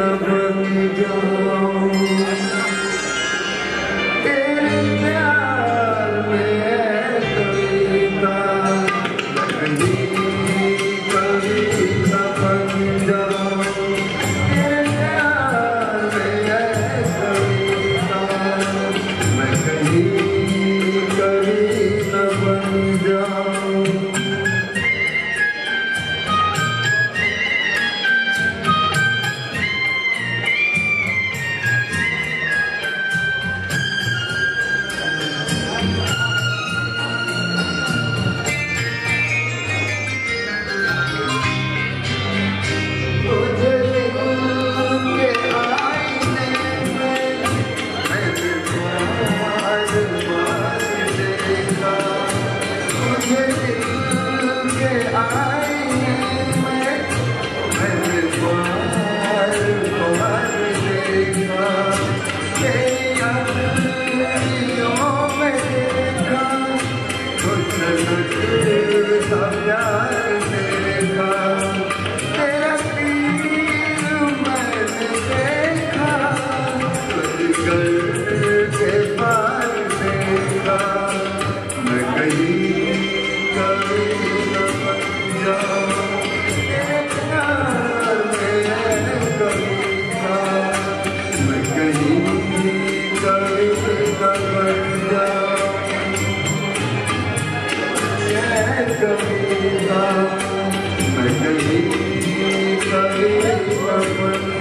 River. Thank you.